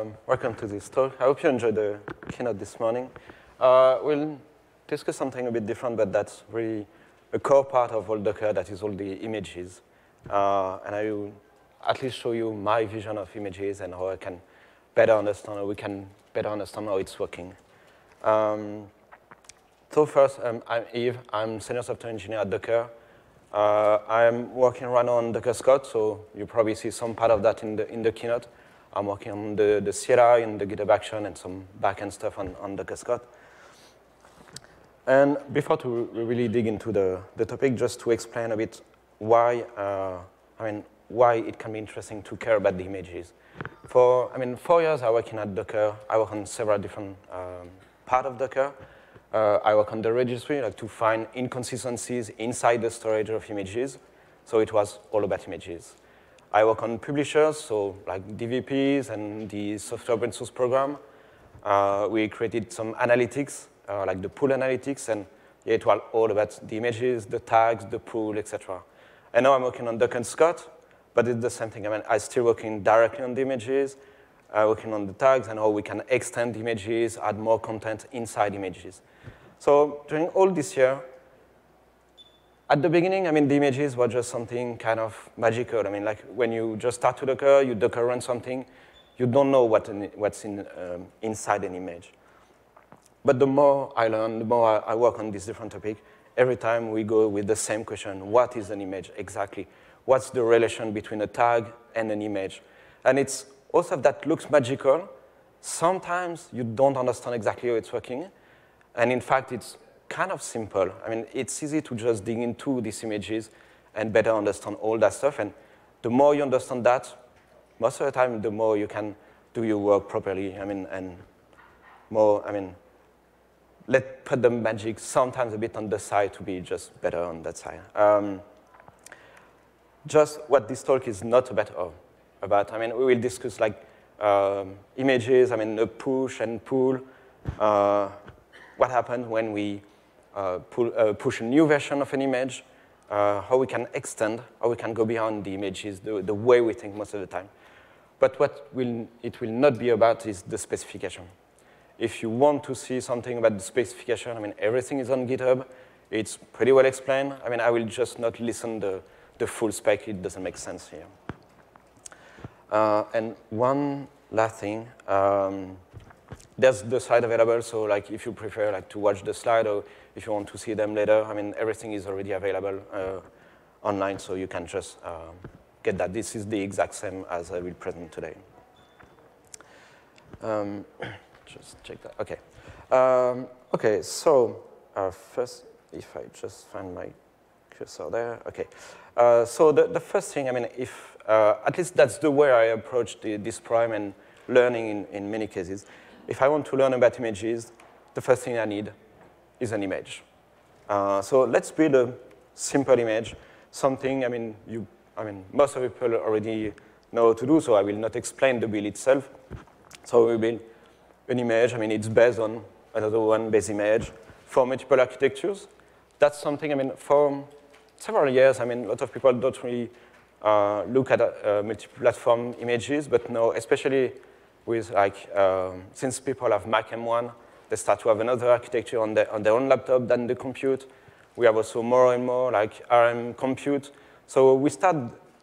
Um, welcome to this talk. I hope you enjoyed the keynote this morning. Uh, we'll discuss something a bit different, but that's really a core part of all Docker, that is all the images. Uh, and I will at least show you my vision of images and how I can better understand, how we can better understand how it's working. Um, so first, um, I'm Yves. I'm senior software engineer at Docker. Uh, I'm working right now on Docker Scout, so you probably see some part of that in the, in the keynote. I'm working on the, the CLI and the GitHub Action and some backend stuff on, on Docker Scout. And before to really dig into the, the topic, just to explain a bit why, uh, I mean, why it can be interesting to care about the images. For, I mean, four years I work in at Docker. I work on several different um, part of Docker. Uh, I work on the registry, like to find inconsistencies inside the storage of images. So it was all about images. I work on publishers, so like DVPs and the software open source program. Uh, we created some analytics, uh, like the pull analytics, and yeah, it was all about the images, the tags, the pool, etc. And now I'm working on Docker Scout, but it's the same thing. I mean, I'm still working directly on the images, uh, working on the tags and how we can extend images, add more content inside images. So during all this year, at the beginning, I mean, the images were just something kind of magical. I mean, like when you just start to Docker, you Docker run something, you don't know what in, what's in, um, inside an image. But the more I learn, the more I, I work on this different topic, every time we go with the same question, what is an image exactly? What's the relation between a tag and an image? And it's also that looks magical. Sometimes you don't understand exactly how it's working. And in fact, it's kind of simple. I mean, it's easy to just dig into these images and better understand all that stuff. And the more you understand that, most of the time, the more you can do your work properly. I mean, and more, I mean, let put the magic sometimes a bit on the side to be just better on that side. Um, just what this talk is not about, oh, about. I mean, we will discuss like um, images, I mean, a push and pull, uh, what happens when we pull, uh, push a new version of an image, uh, how we can extend, how we can go beyond the images, the, the way we think most of the time. But what will, it will not be about is the specification. If you want to see something about the specification, I mean, everything is on GitHub. It's pretty well explained. I mean, I will just not listen the, the full spec. It doesn't make sense here. Uh, and one last thing, um, there's the slide available, so like if you prefer like to watch the slide or if you want to see them later, I mean, everything is already available uh, online, so you can just uh, get that. This is the exact same as I will present today. Um, just check that, okay. Um, okay, so uh, first, if I just find my cursor there, okay. Uh, so the, the first thing, I mean, if, uh, at least that's the way I approach the, this prime and learning in, in many cases. If I want to learn about images, the first thing I need is an image. Uh, so let's build a simple image, something, I mean, you, I mean, most of people already know how to do, so I will not explain the build itself. So we build an image, I mean, it's based on another one base image for multiple architectures. That's something, I mean, for several years, I mean, a lot of people don't really uh, look at uh, multi-platform images, but now, especially with like, um, since people have Mac M1, they start to have another architecture on, the, on their own laptop than the compute. We have also more and more like ARM compute. So we start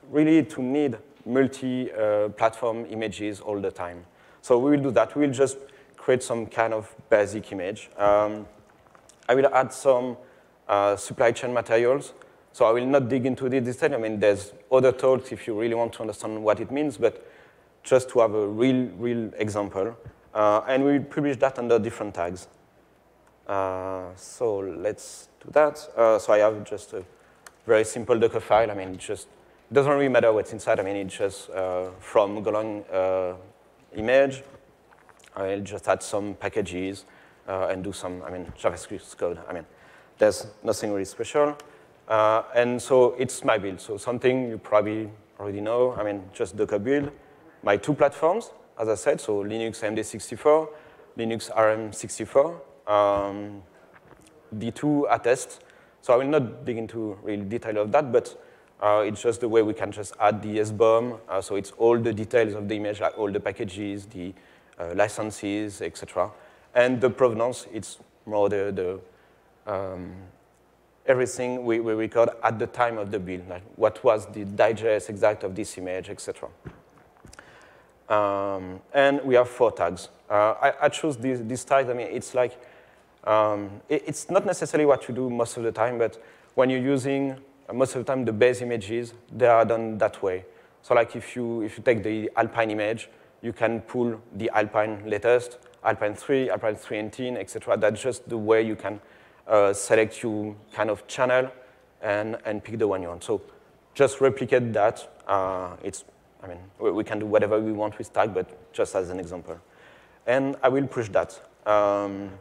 really to need multi-platform uh, images all the time. So we will do that. We will just create some kind of basic image. Um, I will add some uh, supply chain materials. So I will not dig into the detail. I mean, there's other talks if you really want to understand what it means, but just to have a real, real example. Uh, and we publish that under different tags. Uh, so let's do that. Uh, so I have just a very simple Docker file. I mean, it just doesn't really matter what's inside. I mean, it's just uh, from Golang uh, image. I'll just add some packages uh, and do some, I mean, JavaScript code. I mean, there's nothing really special. and so it's my build. So something you probably already know. I mean, just Docker build. My two platforms, as I said, so Linux AMD64, Linux ARM64, um, D2 attest. So I will not dig into real detail of that, but Uh, it's just the way we can just add the SBOM. Uh, so it's all the details of the image, like all the packages, the uh, licenses, etc. And the provenance, it's more the, the um, everything we, we, record at the time of the build, like what was the digest exact of this image, etc. Um, and we have four tags. Uh, I, I chose these, these tags. I mean, it's like, um, it, it's not necessarily what you do most of the time, but when you're using, uh, most of the time, the base images, they are done that way. So like if you, if you take the Alpine image, you can pull the Alpine latest, Alpine 3, Alpine 318, etc. That's just the way you can uh, select your kind of channel and, and pick the one you want. So just replicate that. Uh, it's, I mean, we, can do whatever we want with tag, but just as an example. And I will push that. Um,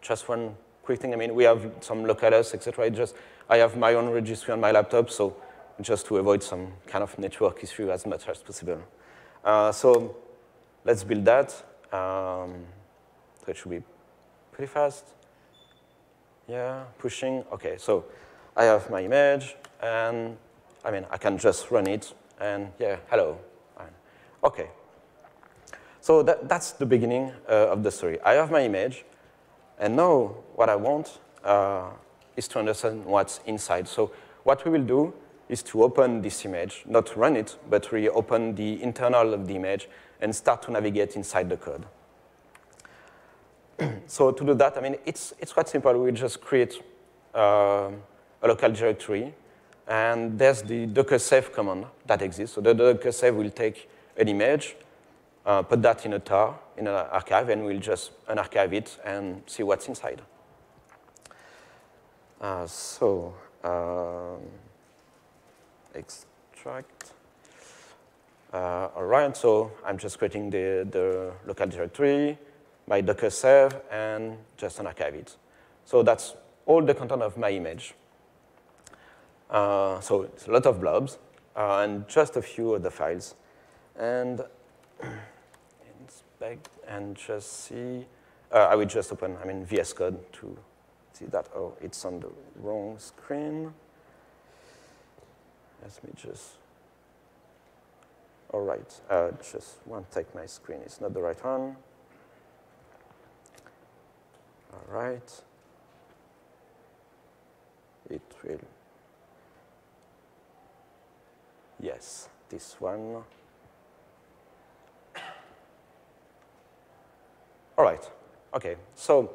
just one quick thing. I mean, we have some localhosts, etc. Just I have my own registry on my laptop, so just to avoid some kind of network issue as much as possible. Uh, so let's build that. Um, so it should be pretty fast. Yeah, pushing. OK, so I have my image, and I mean, I can just run it, and yeah, hello. OK. So that, that's the beginning uh, of the story. I have my image, and now what I want uh, is to understand what's inside. So what we will do is to open this image, not run it, but really open the internal of the image and start to navigate inside the code. so to do that, I mean, it's, it's quite simple. We just create uh, a local directory, and there's the docker save command that exists. So the docker save will take an image, uh, put that in a tar, in an archive, and we'll just unarchive it and see what's inside. Uh, so, um, extract. Uh, all right, so I'm just creating the, the local directory my Docker save, and just unarchive it. So that's all the content of my image. Uh, so it's a lot of blobs, uh, and just a few of the files. And inspect and just see. Uh, I will just open, I mean, VS Code to see that. Oh, it's on the wrong screen. Let me just. All right, uh, just one take my screen. It's not the right one. All right. It will. Yes, this one. All right. Okay. So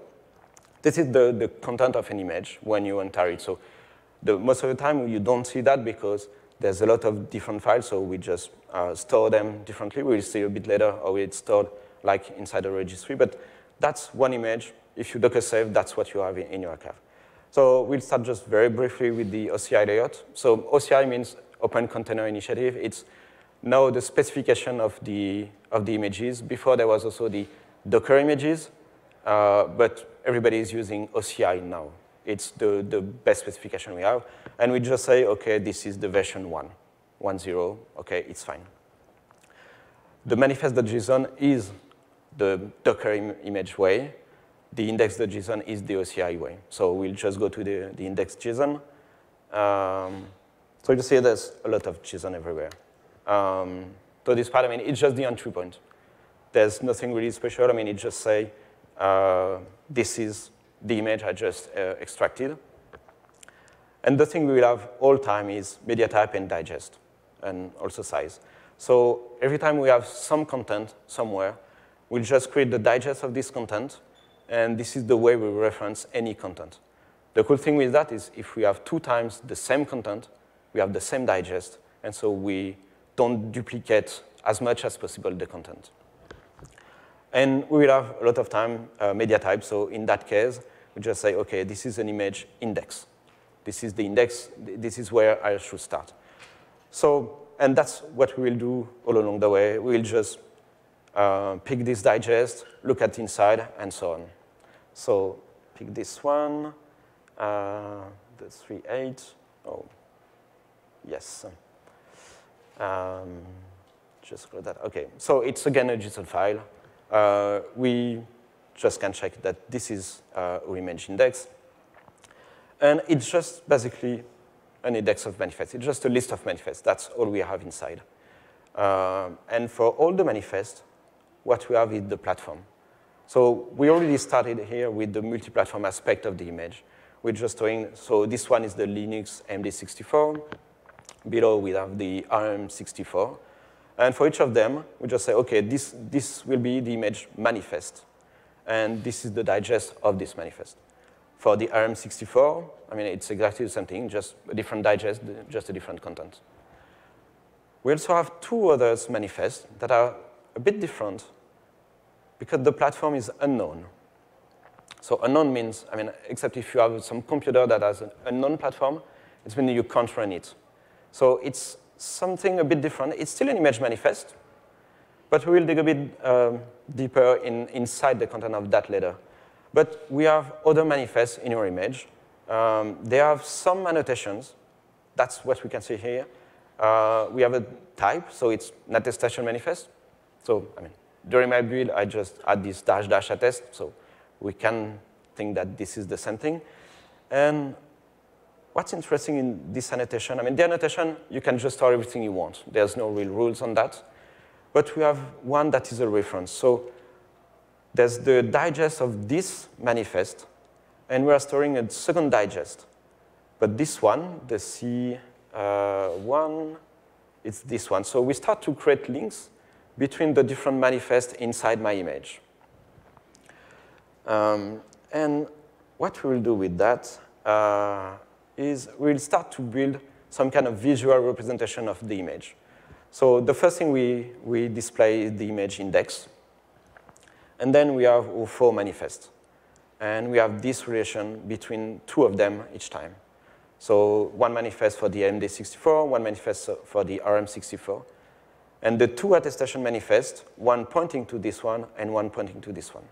this is the, the content of an image when you enter it. So the, most of the time you don't see that because there's a lot of different files, so we just uh, store them differently. We'll see a bit later how it's stored like inside a registry. But that's one image if you Docker save, that's what you have in, in your archive. So we'll start just very briefly with the OCI layout. So OCI means Open Container Initiative. It's now the specification of the, of the images. Before there was also the Docker images, uh, but everybody is using OCI now. It's the, the best specification we have. And we just say, OK, this is the version 1, 1.0. OK, it's fine. The manifest.json is the Docker Im image way the index.json is the OCI way. So we'll just go to the, the index.json. Um, so you see there's a lot of JSON everywhere. Um, so this part, I mean, it's just the entry point. There's nothing really special. I mean, it just say, uh, this is the image I just uh, extracted. And the thing we will have all time is media type and digest, and also size. So every time we have some content somewhere, we'll just create the digest of this content, and this is the way we reference any content. The cool thing with that is if we have two times the same content, we have the same digest, and so we don't duplicate as much as possible the content. And we will have a lot of time uh, media type, so in that case, we just say, okay, this is an image index. This is the index, this is where I should start. So, and that's what we will do all along the way. We'll just uh, pick this digest, look at inside, and so on. So pick this one, uh, the 3.8. Oh, yes. Um, just close that. OK, so it's again a JSON file. Uh, we just can check that this is uh, image index. And it's just basically an index of manifests. It's just a list of manifests. That's all we have inside. Uh, and for all the manifests, what we have is the platform. So we already started here with the multi-platform aspect of the image. We're just doing, so this one is the Linux AMD64. Below we have the ARM64. And for each of them, we just say, okay, this, this will be the image manifest. And this is the digest of this manifest. For the ARM64, I mean, it's exactly the same thing, just a different digest, just a different content. We also have two others manifests that are a bit different because the platform is unknown. So unknown means, I mean, except if you have some computer that has an unknown platform, it means you can't run it. So it's something a bit different. It's still an image manifest, but we will dig a bit um, deeper in, inside the content of that later. But we have other manifests in your image. Um, they have some annotations. That's what we can see here. Uh, we have a type, so it's an attestation manifest. So, I mean, during my build, I just add this dash dash attest, so we can think that this is the same thing. And what's interesting in this annotation, I mean, the annotation, you can just store everything you want. There's no real rules on that. But we have one that is a reference. So there's the digest of this manifest, and we are storing a second digest. But this one, the C, uh, one, it's this one. So we start to create links between the different manifests inside my image. Um, and what we will do with that uh, is we'll start to build some kind of visual representation of the image. So the first thing we, we display is the image index. And then we have our four manifests. And we have this relation between two of them each time. So one manifest for the AMD64, one manifest for the ARM64. And the two attestation manifests, one pointing to this one and one pointing to this one.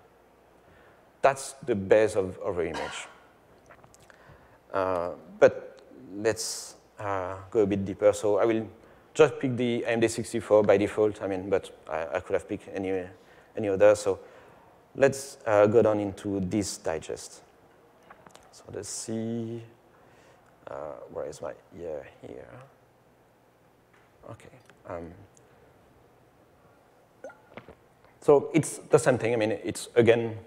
That's the base of, of our image. Uh, but let's uh, go a bit deeper. So I will just pick the AMD64 by default. I mean, but I, I could have picked any, any other. So let's uh, go down into this digest. So let's see. Uh, where is my year here? Okay. Um, so it's the same thing. I mean, it's, again,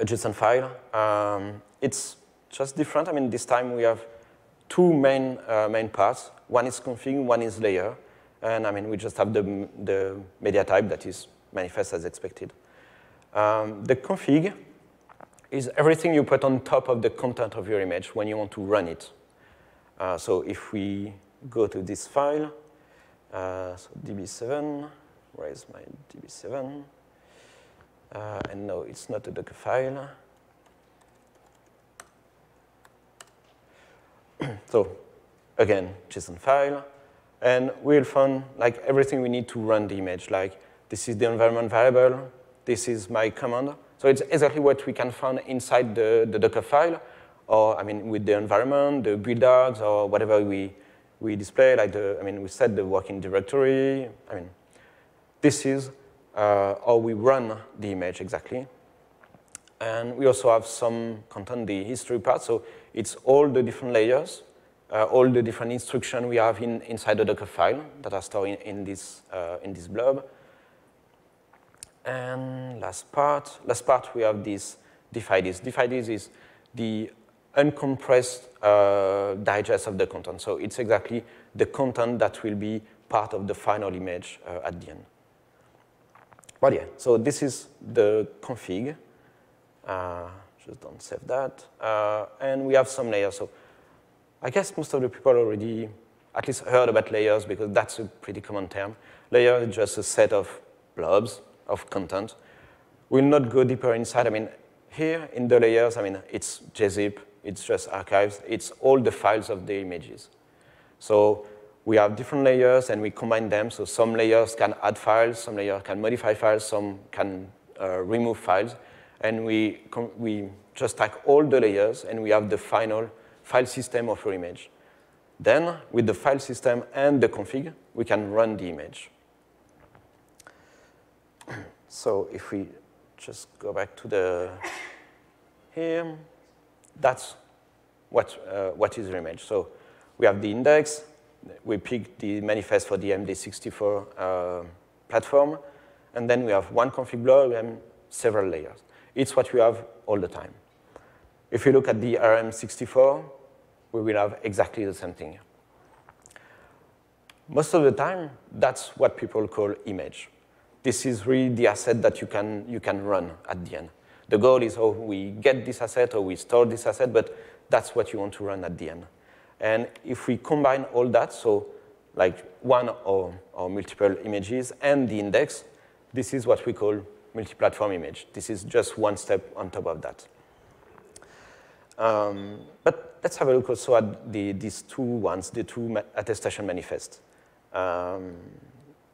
a JSON file. Um, it's just different. I mean, this time we have two main, uh, main parts. One is config, one is layer. And I mean, we just have the, the media type that is manifest as expected. Um, the config is everything you put on top of the content of your image when you want to run it. Uh, so if we go to this file, uh, so db7, where is my db7? Uh, and no, it's not a Docker file. so again, JSON file. And we'll find like everything we need to run the image. Like this is the environment variable. This is my command. So it's exactly what we can find inside the, the Docker file or I mean, with the environment, the builds, or whatever we, we display, like the, I mean, we set the working directory. I mean, this is uh, how we run the image exactly. And we also have some content, the history part. So it's all the different layers, uh, all the different instructions we have in, inside the Docker file that are stored in, in, this, uh, in this blob. And last part, last part we have this diff-IDs. diff-IDs is the uncompressed uh, digest of the content. So it's exactly the content that will be part of the final image uh, at the end. But yeah, so this is the config. Uh, just don't save that. Uh, and we have some layers. So I guess most of the people already at least heard about layers because that's a pretty common term. Layer is just a set of blobs of content. We'll not go deeper inside. I mean, here in the layers, I mean, it's gzip, it's just archives. It's all the files of the images. So we have different layers and we combine them. So some layers can add files, some layers can modify files, some can uh, remove files. And we, we just take all the layers and we have the final file system of your image. Then, with the file system and the config, we can run the image. So if we just go back to the here, that's what, uh, what is your image. So we have the index. We pick the manifest for the AMD64 uh, platform. And then we have one config blob and several layers. It's what we have all the time. If you look at the ARM64, we will have exactly the same thing. Most of the time, that's what people call image. This is really the asset that you can, you can run at the end. The goal is, oh, we get this asset or we store this asset, but that's what you want to run at the end. And if we combine all that, so like one or, or multiple images and the index, this is what we call multi-platform image. This is just one step on top of that. Um, but let's have a look also at the, these two ones, the two attestation manifests. Um,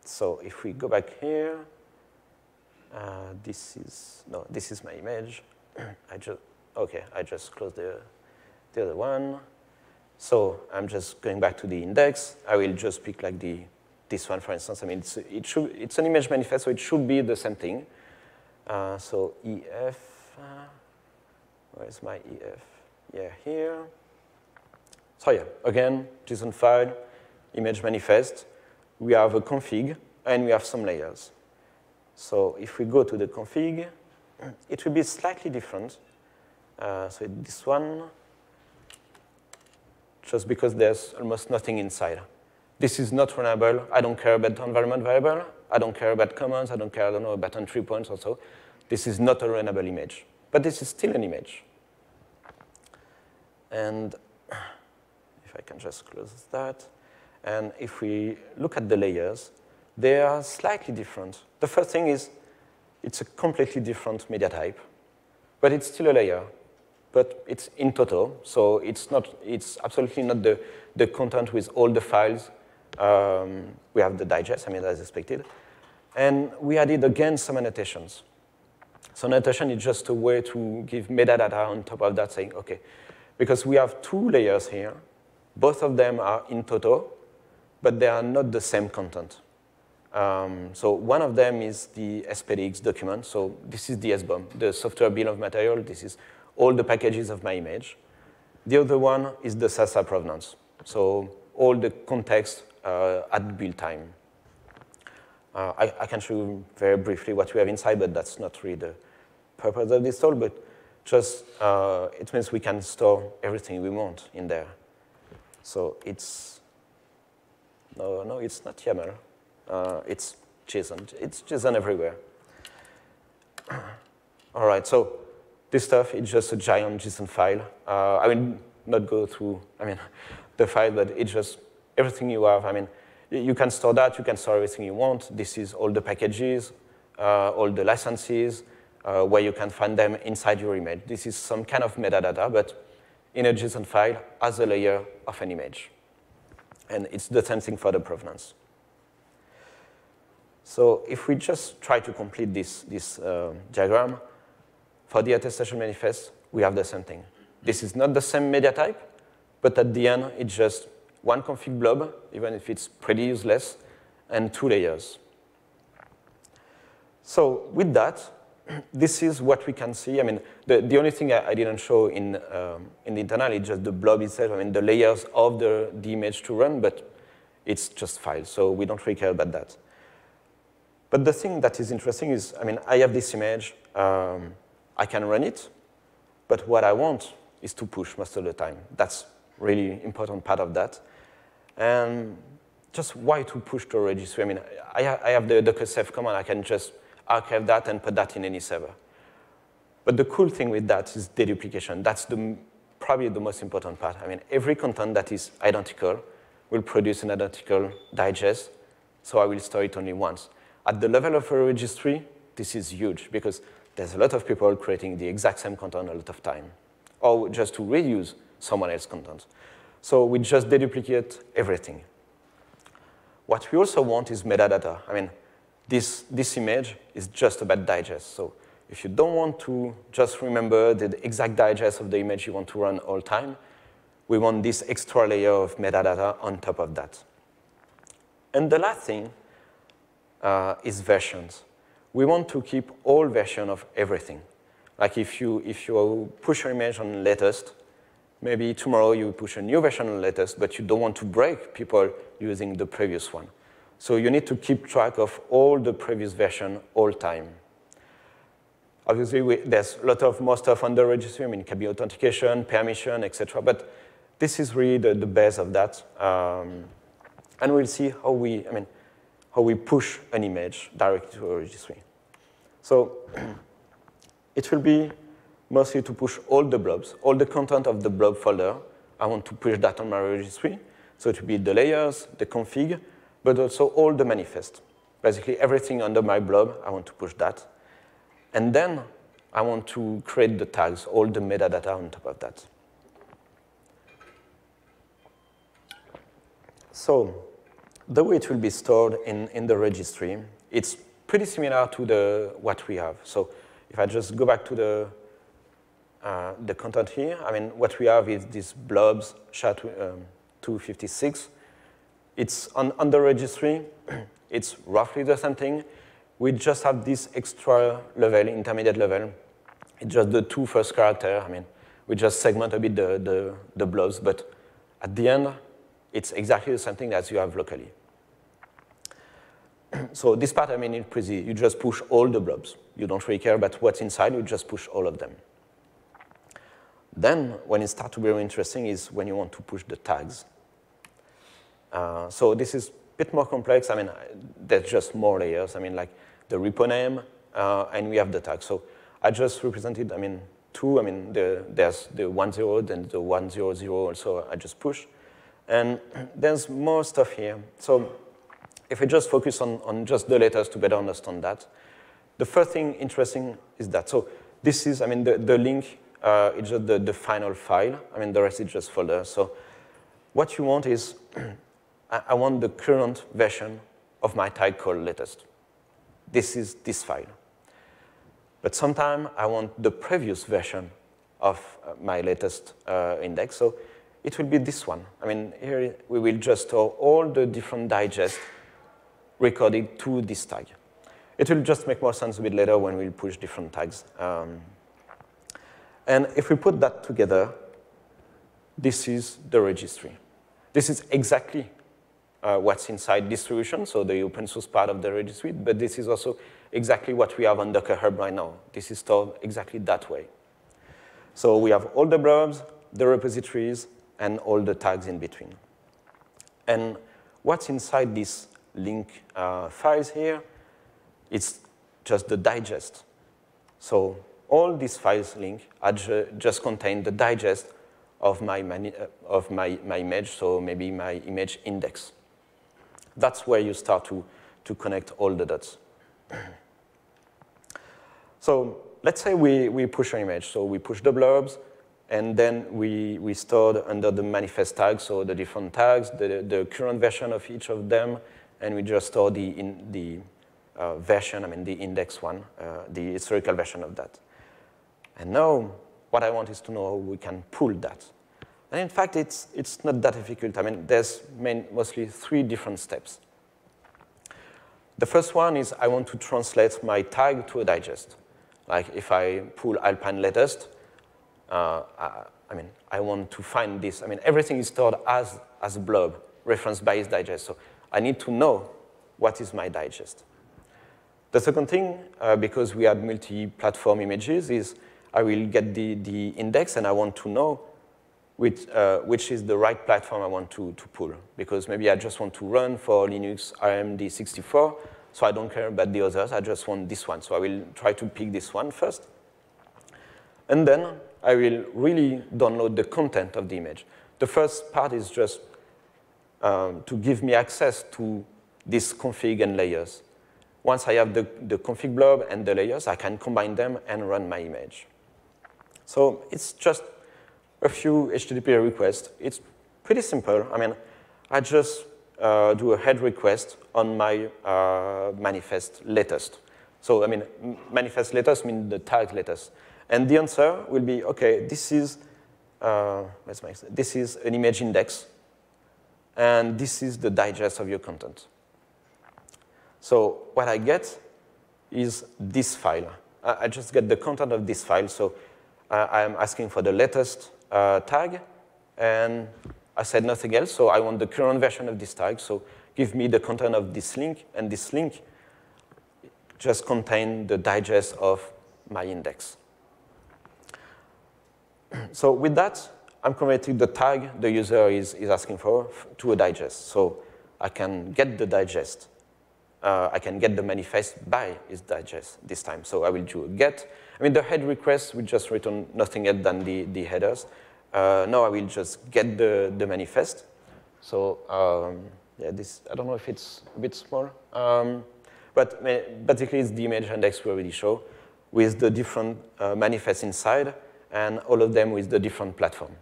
so if we go back here, uh, this is, no, this is my image. I just, okay, I just closed the, the other one. So I'm just going back to the index. I will just pick like the, this one, for instance. I mean, it's, it should, it's an image manifest, so it should be the same thing. Uh, so EF, uh, where's my EF? Yeah, here. So yeah, again, JSON file, image manifest. We have a config, and we have some layers. So if we go to the config, it will be slightly different. Uh, so this one, just because there's almost nothing inside. This is not runnable. I don't care about the environment variable. I don't care about commands. I don't care, I don't know, about entry points or so. This is not a runnable image. But this is still an image. And if I can just close that. And if we look at the layers, they are slightly different. The first thing is it's a completely different media type, but it's still a layer. But it's in-toto, so it's, not, it's absolutely not the, the content with all the files. Um, we have the digest, I mean, as expected. And we added, again, some annotations. So annotation is just a way to give metadata on top of that, saying, OK, because we have two layers here. Both of them are in-toto, but they are not the same content. Um, so one of them is the SPDX document. So this is the SBOM, the software bill of material. This is all the packages of my image. The other one is the SLSA provenance. So all the context at build time. Uh, I, I, can show you very briefly what we have inside, but that's not really the purpose of this talk. But just uh, it means we can store everything we want in there. So it's no, no, it's not YAML. Uh, it's JSON. It's JSON everywhere. All right, so this stuff is just a giant JSON file. Uh, I will not go through, I mean, the file, but it's just everything you have. I mean, you can store that, you can store everything you want. This is all the packages, uh, all the licenses, uh, where you can find them inside your image. This is some kind of metadata, but in a JSON file as a layer of an image. And it's the same thing for the provenance. So if we just try to complete this, this uh, diagram, for the attestation manifest, we have the same thing. This is not the same media type, but at the end, it's just one config blob, even if it's pretty useless, and two layers. So with that, this is what we can see. I mean, the, the only thing I, I didn't show in, um, in the internal is just the blob itself, I mean, the layers of the, the image to run, but it's just files, so we don't really care about that. But the thing that is interesting is, I mean, I have this image, um, I can run it, but what I want is to push most of the time. That's really important part of that. And just why to push to a registry? I mean, I, I have the docker save command, I can just archive that and put that in any server. But the cool thing with that is deduplication. That's the, probably the most important part. I mean, every content that is identical will produce an identical digest, so I will store it only once. At the level of a registry, this is huge because there's a lot of people creating the exact same content a lot of time, or just to reuse someone else's content. So we just deduplicate everything. What we also want is metadata. I mean, this, this image is just about digest. So if you don't want to just remember the exact digest of the image you want to run all time, we want this extra layer of metadata on top of that. And the last thing uh, is versions. We want to keep all version of everything. Like if you, if you push your image on latest, maybe tomorrow you push a new version of latest, but you don't want to break people using the previous one. So you need to keep track of all the previous version all time. Obviously, we, there's a lot of more stuff on the registry. I mean, it can be authentication, permission, etc. But this is really the, the base of that. Um, and we'll see how we, I mean, how we push an image directly to a registry. So it will be mostly to push all the blobs, all the content of the blob folder. I want to push that on my registry. So it will be the layers, the config, but also all the manifest. Basically, everything under my blob, I want to push that. And then I want to create the tags, all the metadata on top of that. So the way it will be stored in, in the registry, it's pretty similar to the, what we have. So if I just go back to the, uh, the content here, I mean, what we have is these blobs, SHA-256. Um, it's on, on the registry. it's roughly the same thing. We just have this extra level, intermediate level. It's just the two first character. I mean, we just segment a bit the, the, the blobs, but at the end, it's exactly the same thing as you have locally. so this part, I mean, it's pretty, you just push all the blobs. You don't really care about what's inside, you just push all of them. Then, when it starts to be interesting is when you want to push the tags. Uh, so this is a bit more complex. I mean, there's just more layers. I mean, like the repo name, uh, and we have the tag. So I just represented, I mean, two. I mean, the, there's the one zero, then the one zero zero also I just push. And there's more stuff here. So if we just focus on, on just the letters to better understand that, the first thing interesting is that. So this is, I mean, the, the link uh, is just the, the final file. I mean, the rest is just folder. So what you want is, I want the current version of my tag called latest. This is this file. But sometimes I want the previous version of uh, my latest uh, index. So it will be this one. I mean, here we will just store all the different digests recorded to this tag. It will just make more sense a bit later when we push different tags. Um, and if we put that together, this is the registry. This is exactly uh, what's inside distribution, so the open source part of the registry, but this is also exactly what we have on Docker Hub right now. This is stored exactly that way. So we have all the blobs, the repositories, and all the tags in between. And what's inside this link uh, files here, it's just the digest. So all these files link ju just contain the digest of my, uh, of my, my image, so maybe my image index. That's where you start to, to connect all the dots. so let's say we, we push an image. So we push the blobs, and then we, we stored under the manifest tag, so the different tags, the, the current version of each of them, and we just store the, in, the uh, version, I mean the index one, uh, the historical version of that. And now what I want is to know how we can pull that. And in fact, it's, it's not that difficult. I mean, there's main, mostly three different steps. The first one is I want to translate my tag to a digest. Like if I pull Alpine latest, uh, I, I, mean, I want to find this. I mean, everything is stored as, as a blob, referenced by its digest. So I need to know what is my digest. The second thing, uh, because we had multi-platform images, is I will get the, the index and I want to know which, uh, which is the right platform I want to, to pull. Because maybe I just want to run for Linux AMD64, so I don't care about the others, I just want this one. So I will try to pick this one first. And then I will really download the content of the image. The first part is just um, to give me access to this config and layers. Once I have the, the config blob and the layers, I can combine them and run my image. So it's just a few HTTP requests. It's pretty simple. I mean, I just uh, do a head request on my uh, manifest latest. So, I mean, manifest latest means the tag latest. And the answer will be, OK, this is, uh, let's make this is an image index, and this is the digest of your content. So what I get is this file. I just get the content of this file. So uh, I'm asking for the latest uh, tag, and I said nothing else, so I want the current version of this tag, so give me the content of this link, and this link just contain the digest of my index. so with that, I'm converting the tag the user is, is asking for to a digest. So I can get the digest. Uh, I can get the manifest by its digest this time. So I will do a get. I mean, the head request will just return nothing else than the, the headers. Uh, now I will just get the, the manifest. So um, yeah, this, I don't know if it's a bit small. Um, but basically, it's the image index we already show with the different uh, manifests inside and all of them with the different platform.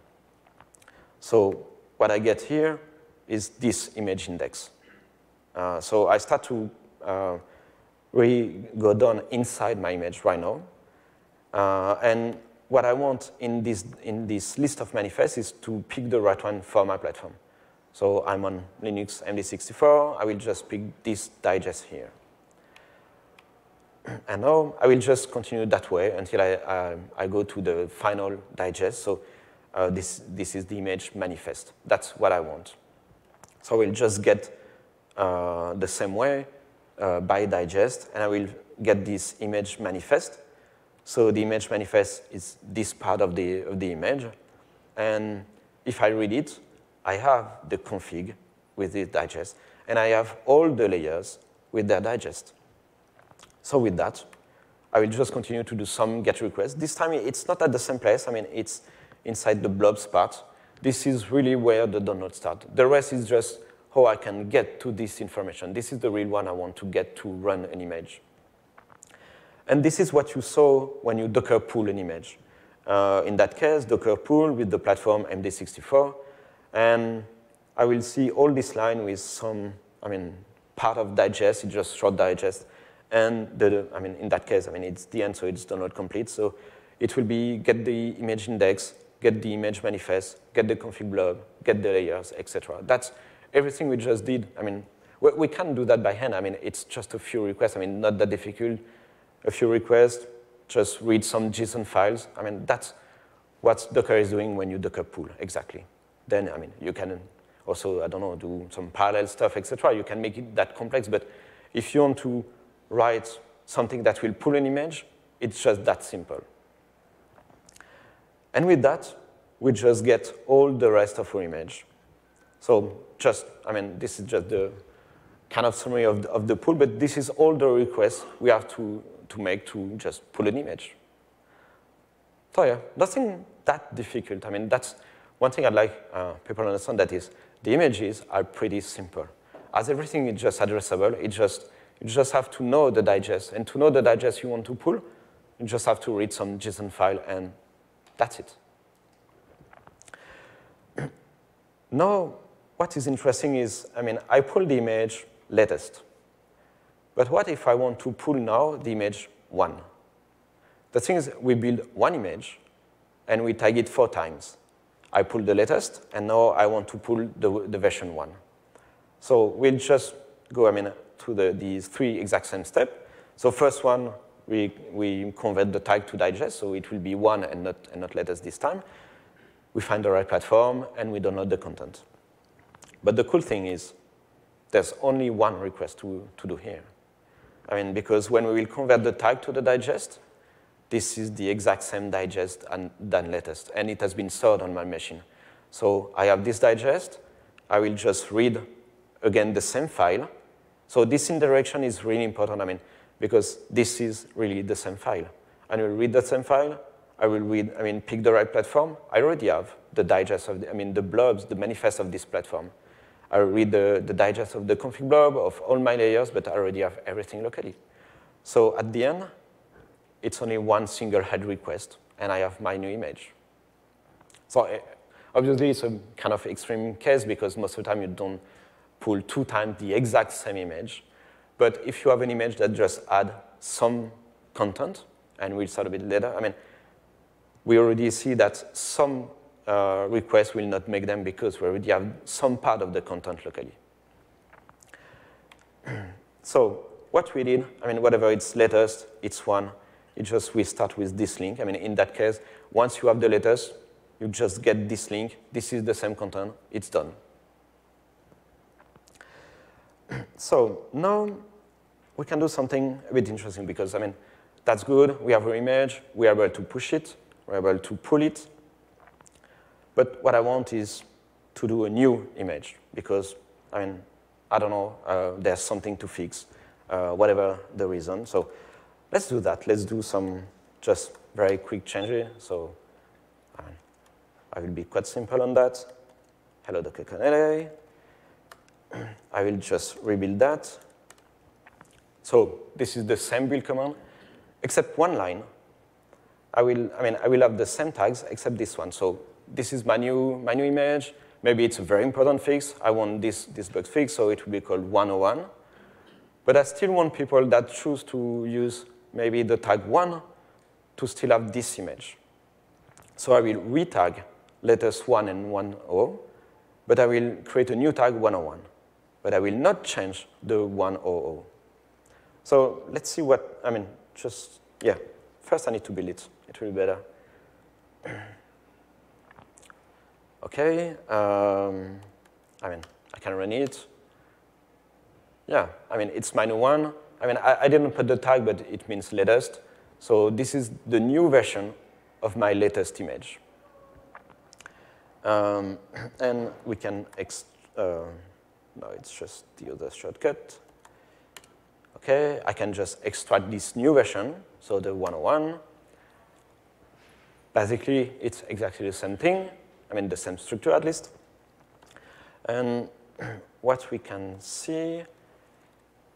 So what I get here is this image index. Uh, so I start to uh, really go down inside my image right now. Uh, and what I want in this, in this list of manifests is to pick the right one for my platform. So I'm on Linux AMD64. I will just pick this digest here. And now I will just continue that way until I, uh, I go to the final digest. So uh, this, this is the image manifest. That's what I want. So I will just get uh, the same way uh, by digest, and I will get this image manifest. So the image manifest is this part of the, of the image. And if I read it, I have the config with the digest, and I have all the layers with their digest. So with that, I will just continue to do some GET requests. This time, it's not at the same place. I mean, it's inside the blobs part. This is really where the download starts. The rest is just how I can get to this information. This is the real one I want to get to run an image. And this is what you saw when you Docker pull an image. Uh, in that case, Docker pull with the platform AMD64. And I will see all this line with some, I mean, part of digest, it's just short digest. And the, I mean, in that case, I mean, it's the end, so it's download complete. So it will be get the image index, get the image manifest, get the config blob, get the layers, etc. That's everything we just did. I mean, we, we can do that by hand. I mean, it's just a few requests. I mean, not that difficult a few requests, just read some JSON files. I mean, that's what Docker is doing when you Docker pull, exactly. Then, I mean, you can also, I don't know, do some parallel stuff, etc. You can make it that complex, but if you want to write something that will pull an image, it's just that simple. And with that, we just get all the rest of our image. So just, I mean, this is just the kind of summary of the, of the pull, but this is all the requests we have to to make to just pull an image. So yeah, nothing that difficult. I mean, that's one thing I'd like uh, people to understand that is the images are pretty simple. As everything is just addressable, it just, you just have to know the digest. And to know the digest you want to pull, you just have to read some JSON file and that's it. now, what is interesting is, I mean, I pull the image latest. But what if I want to pull now the image 1? The thing is, we build one image, and we tag it four times. I pull the latest, and now I want to pull the, the version 1. So we'll just go, I mean, to the, these three exact same steps. So first one, we, we convert the tag to digest, so it will be 1 and not, and not latest this time. We find the right platform, and we download the content. But the cool thing is, there's only one request to, to do here. I mean, because when we will convert the tag to the digest, this is the exact same digest and, than latest, and it has been stored on my machine. So I have this digest. I will just read, again, the same file. So this indirection is really important, I mean, because this is really the same file. And will read the same file. I will read, I mean, pick the right platform. I already have the digest of, the, I mean, the blobs, the manifest of this platform. I read the, the digest of the config blob of all my layers, but I already have everything locally. So at the end, it's only one single head request, and I have my new image. So eh, obviously, it's a kind of extreme case because most of the time you don't pull two times the exact same image. But if you have an image that just add some content, and we'll start a bit later, I mean, we already see that some uh, request will not make them because we already have some part of the content locally. so what we did, I mean, whatever it's latest, it's one. It just we start with this link. I mean, in that case, once you have the latest, you just get this link. This is the same content. It's done. so now we can do something a bit interesting because, I mean, that's good. We have our image. We are able to push it. We're able to pull it. But what I want is to do a new image because, I mean, I don't know, uh, there's something to fix, uh, whatever the reason. So let's do that. Let's do some just very quick changes. So I, I will be quite simple on that. Hello, Docker LA. I will just rebuild that. So this is the same build command, except one line. I will, I mean, I will have the same tags except this one. So this is my new, my new image. Maybe it's a very important fix. I want this, this bug fix, so it will be called 101. But I still want people that choose to use maybe the tag 1 to still have this image. So I will retag letters 1 and 10, but I will create a new tag 101 but I will not change the 100. So let's see what, I mean, just, yeah. First I need to build it. It will be better. okay, um, I mean, I can run it. Yeah, I mean, it's minus one. I mean, I, I didn't put the tag, but it means latest. So this is the new version of my latest image. Um, and we can uh, no, it's just the other shortcut. Okay, I can just extract this new version, so the 101. Basically, it's exactly the same thing. I mean, the same structure at least. And what we can see,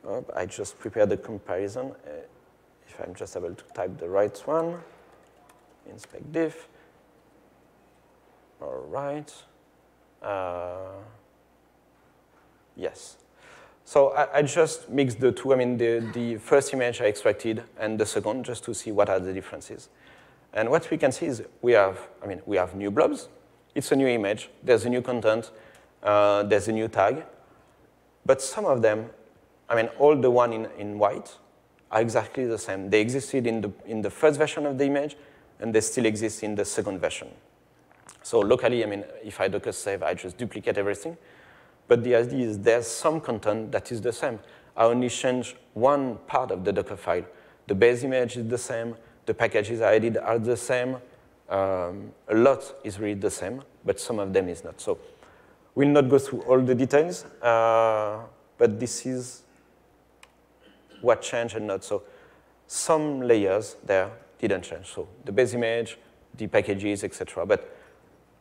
oh, I just prepared the comparison. Uh, if I'm just able to type the right one, inspect diff. All right. Uh, Yes. So I, I, just mixed the two. I mean, the, the first image I extracted and the second, just to see what are the differences. And what we can see is we have, I mean, we have new blobs. It's a new image. There's a new content. Uh, there's a new tag. But some of them, I mean, all the one in, in white are exactly the same. They existed in the, in the first version of the image, and they still exist in the second version. So locally, I mean, if I docker save, I just duplicate everything. But the idea is there's some content that is the same. I only change one part of the Docker file. The base image is the same. The packages I added are the same. Um, a lot is really the same, but some of them is not. So we'll not go through all the details, uh, but this is what changed and not. So some layers there didn't change. So the base image, the packages, etc. But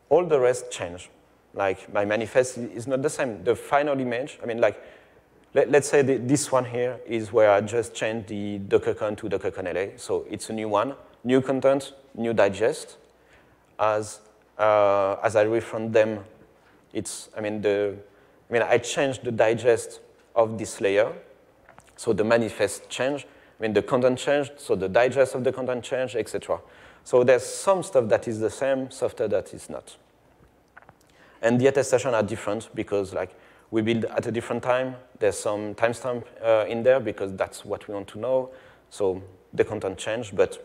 all the rest changed. Like my manifest is not the same. The final image, I mean, like, let, us say this one here is where I just changed the DockerCon to DockerCon LA. So it's a new one, new content, new digest. As, uh, as I refront them, it's, I mean, the, I mean, I changed the digest of this layer. So the manifest changed. I mean, the content changed, so the digest of the content changed, etc. So there's some stuff that is the same, software that is not. And the attestation are different because like we build at a different time. There's some timestamp uh, in there because that's what we want to know. So the content changed, but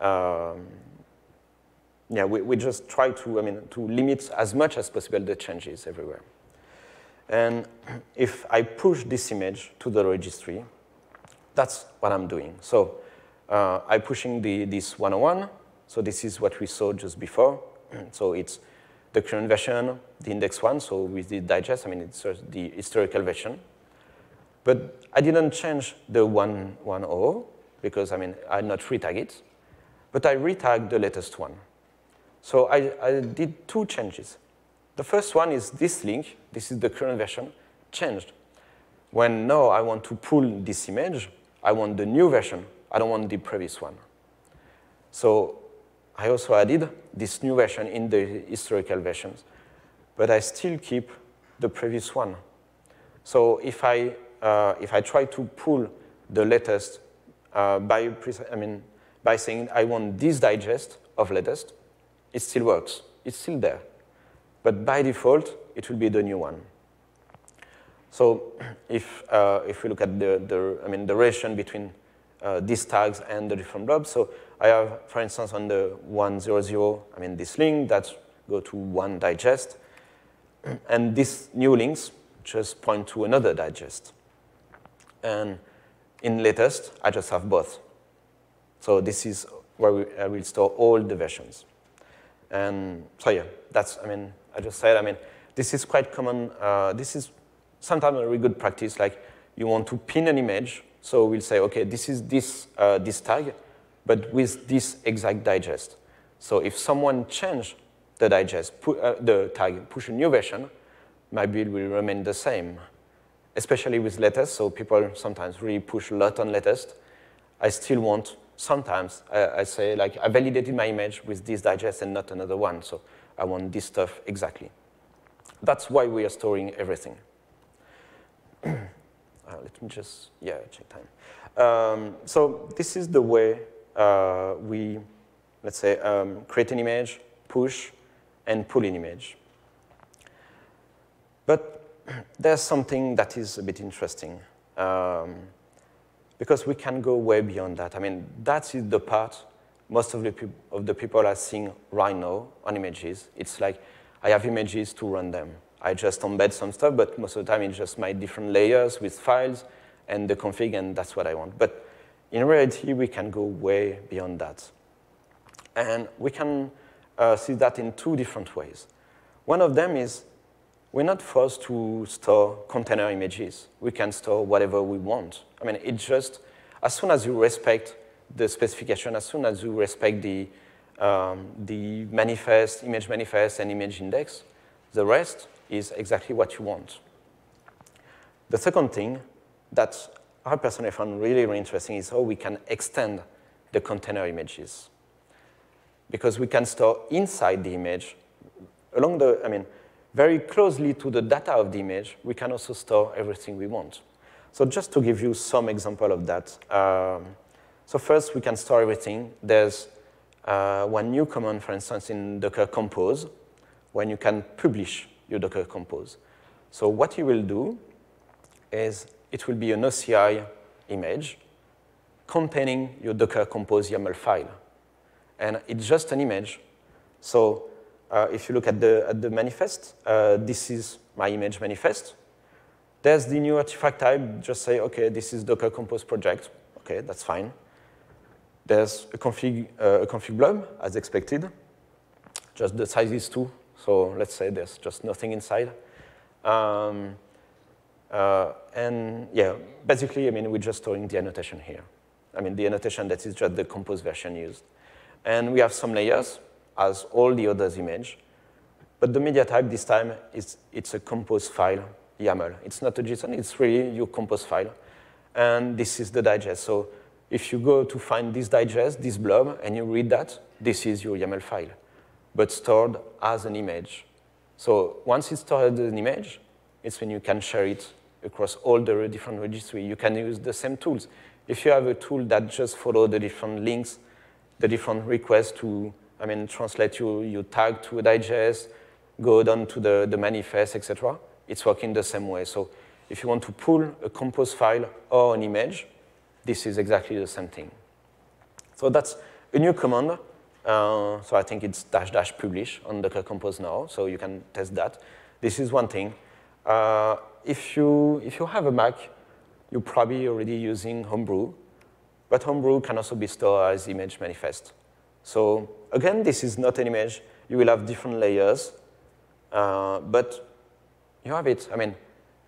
um, yeah, we, we just try to, I mean, to limit as much as possible the changes everywhere. And if I push this image to the registry, that's what I'm doing. So uh, I'm pushing the, this 101. So this is what we saw just before. so it's the current version, the index one, so with the digest, I mean, it's the historical version. But I didn't change the 110 because, I mean, I not retag it, but I retagged the latest one. So I, I did two changes. The first one is this link, this is the current version, changed. When now I want to pull this image, I want the new version. I don't want the previous one. So I also added this new version in the historical versions, but I still keep the previous one. So if I, uh, if I try to pull the latest uh, by, I mean, by saying I want this digest of latest, it still works. It's still there. But by default, it will be the new one. So if, uh, if we look at the, the, I mean, the relation between uh, these tags and the different blobs. So I have, for instance, on the 100, I mean, this link that go to one digest. And these new links just point to another digest. And in latest, I just have both. So this is where we, I will store all the versions. And so yeah, that's, I mean, I just said, I mean, this is quite common. Uh, this is sometimes a very good practice, like you want to pin an image. So we'll say, okay, this is this, uh, this tag, but with this exact digest. So if someone change the digest, put, uh, the tag, push a new version, my build will remain the same, especially with latest. So people sometimes really push a lot on latest. I still want, sometimes, I, I say, like, I validated my image with this digest and not another one. So I want this stuff exactly. That's why we are storing everything. uh, let me just, yeah, check time. Um, so this is the way uh, we, let's say, um, create an image, push, and pull an image. But there's something that is a bit interesting. Um, because we can go way beyond that. I mean, that is the part most of the, of the people are seeing right now on images. It's like, I have images to run them. I just embed some stuff, but most of the time it's just my different layers with files and the config, and that's what I want. But in reality, we can go way beyond that. And we can uh, see that in two different ways. One of them is we're not forced to store container images. We can store whatever we want. I mean, it's just, as soon as you respect the specification, as soon as you respect the, um, the manifest, image manifest, and image index, the rest is exactly what you want. The second thing that I personally found really, really interesting is how we can extend the container images. Because we can store inside the image, along the, I mean, very closely to the data of the image, we can also store everything we want. So just to give you some example of that. Um, so first, we can store everything. There's uh, one new command, for instance, in Docker Compose, when you can publish your Docker Compose. So what you will do is it will be an OCI image containing your Docker Compose YAML file. And it's just an image. So uh, if you look at the, at the manifest, uh, this is my image manifest. There's the new artifact type. Just say, OK, this is Docker Compose project. OK, that's fine. There's a config, uh, a config blob, as expected. Just the size is 2. So let's say there's just nothing inside. Um, uh, and yeah, basically, I mean, we're just storing the annotation here. I mean, the annotation that is just the compose version used. And we have some layers, as all the others image. But the media type this time, is it's a compose file YAML. It's not a JSON, it's really your compose file. And this is the digest. So if you go to find this digest, this blob, and you read that, this is your YAML file, but stored as an image. So once it's stored as an image, it's when you can share it across all the different registries. You can use the same tools. If you have a tool that just follow the different links, the different requests to, I mean, translate your, your tag to a digest, go down to the, the manifest, etc., it's working the same way. So if you want to pull a compose file or an image, this is exactly the same thing. So that's a new command. Uh, so I think it's dash dash publish on Docker Compose now, so you can test that. This is one thing. Uh, if, you, if you have a Mac, you're probably already using Homebrew, but Homebrew can also be stored as image manifest. So again, this is not an image. You will have different layers, uh, but you have it. I mean,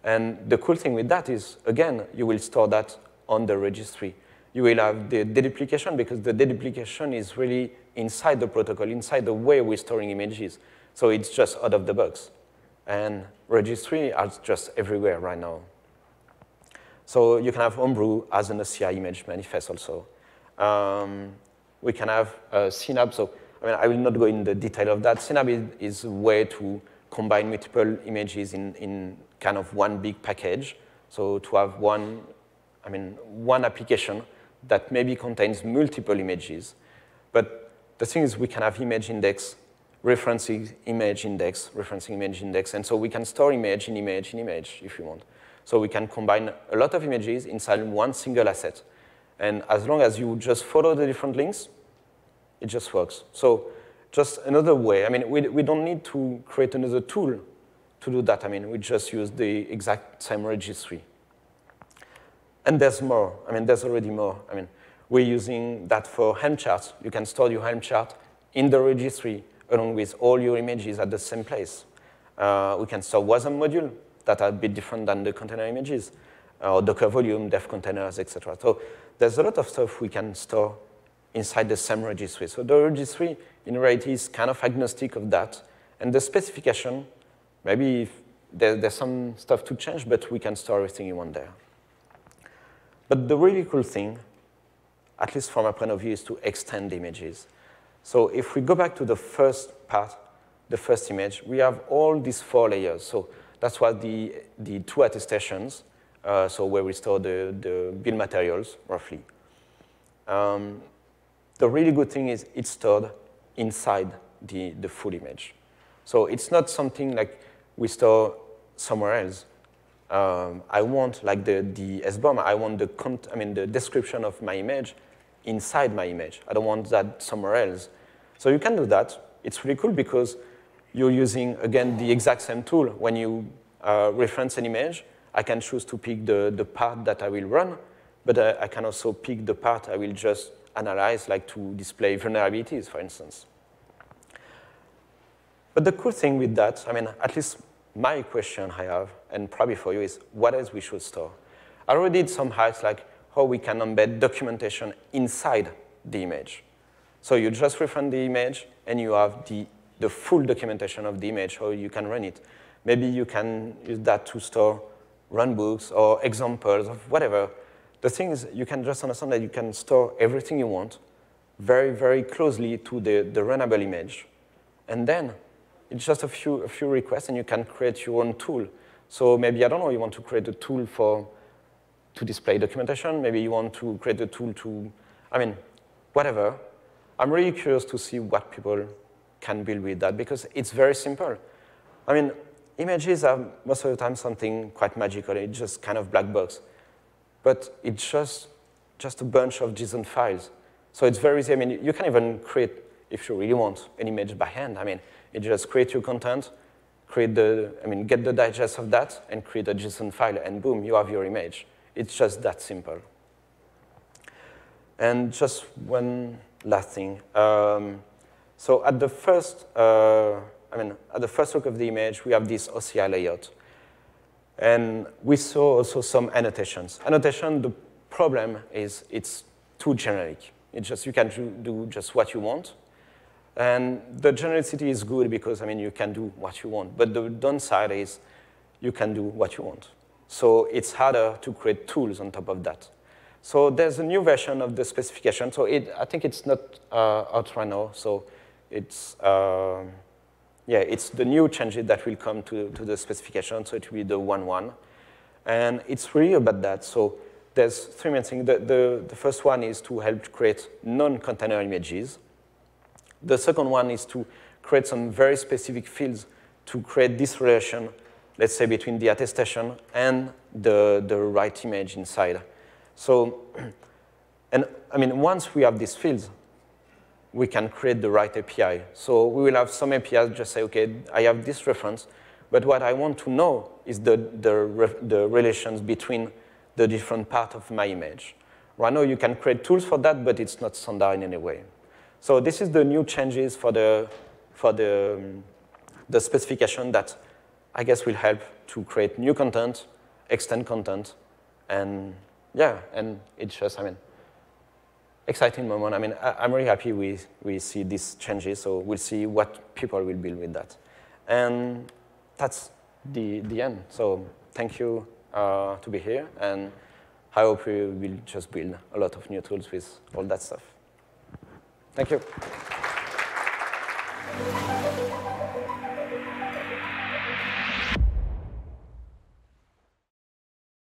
and the cool thing with that is, again, you will store that on the registry. You will have the deduplication because the deduplication is really inside the protocol, inside the way we're storing images. So it's just out of the box. And registry are just everywhere right now. So you can have Homebrew as an OCI image manifest also. Um, we can have uh, CNAB. So I mean, I will not go in the detail of that. CNAB is, is a way to combine multiple images in, in kind of one big package. So to have one, I mean, one application that maybe contains multiple images. But the thing is we can have image index referencing image index, referencing image index. And so we can store image in image in image if you want. So we can combine a lot of images inside one single asset. And as long as you just follow the different links, it just works. So just another way, I mean, we, we don't need to create another tool to do that. I mean, we just use the exact same registry. And there's more. I mean, there's already more. I mean, we're using that for Helm charts. You can store your Helm chart in the registry along with all your images at the same place. Uh, we can store WASM module that are a bit different than the container images, uh, or Docker volume, dev containers, etc. So there's a lot of stuff we can store inside the same registry. So the registry, in reality, is kind of agnostic of that. And the specification, maybe there, there's some stuff to change, but we can store everything you want there. But the really cool thing, at least from my point of view, is to extend images. So if we go back to the first part, the first image, we have all these four layers. So that's what the, the two attestations, uh, so where we store the, the build materials, roughly. Um, the really good thing is it's stored inside the, the full image. So it's not something like we store somewhere else. Um, I want like the, the SBOM, I want the, I mean, the description of my image inside my image. I don't want that somewhere else. So you can do that. It's really cool because you're using, again, the exact same tool. When you uh, reference an image, I can choose to pick the, the part that I will run, but uh, I can also pick the part I will just analyze, like to display vulnerabilities, for instance. But the cool thing with that, I mean, at least my question I have, and probably for you, is what else we should store? I already did some hacks like how we can embed documentation inside the image. So you just reference the image, and you have the, the full documentation of the image, how you can run it. Maybe you can use that to store runbooks or examples of whatever. The thing is, you can just understand that you can store everything you want very, very closely to the, the runnable image. And then it's just a few, a few requests, and you can create your own tool. So maybe, I don't know, you want to create a tool for to display documentation. Maybe you want to create a tool to, I mean, whatever. I'm really curious to see what people can build with that because it's very simple. I mean, images are most of the time something quite magical. It's just kind of black box. But it's just, just a bunch of JSON files. So it's very easy. I mean, you can even create, if you really want, an image by hand. I mean, you just create your content, create the, I mean, get the digest of that, and create a JSON file, and boom, you have your image. It's just that simple. And just one last thing. Um, so at the first, uh, I mean, at the first look of the image, we have this OCI layout. And we saw also some annotations. Annotation, the problem is it's too generic. It's just, you can do just what you want. And the genericity is good because, I mean, you can do what you want. But the downside is you can do what you want. So it's harder to create tools on top of that. So there's a new version of the specification. So it, I think it's not uh, out right now. So it's, uh, yeah, it's the new changes that will come to, to the specification. So it will be the 1.1. And it's really about that. So there's three main things. The, the, the first one is to help create non-container images. The second one is to create some very specific fields to create this relation, let's say, between the attestation and the, the right image inside. So, and I mean, once we have these fields, we can create the right API. So we will have some APIs just say, okay, I have this reference, but what I want to know is the, the, the relations between the different part of my image. Right now, you can create tools for that, but it's not standard in any way. So this is the new changes for the, for the, um, the specification that I guess will help to create new content, extend content, and yeah, and it's just, I mean, exciting moment. I mean, I, am really happy we, we see these changes, so we'll see what people will build with that. And that's the, the end. So thank you uh, to be here, and I hope we will just build a lot of new tools with all that stuff. Thank you.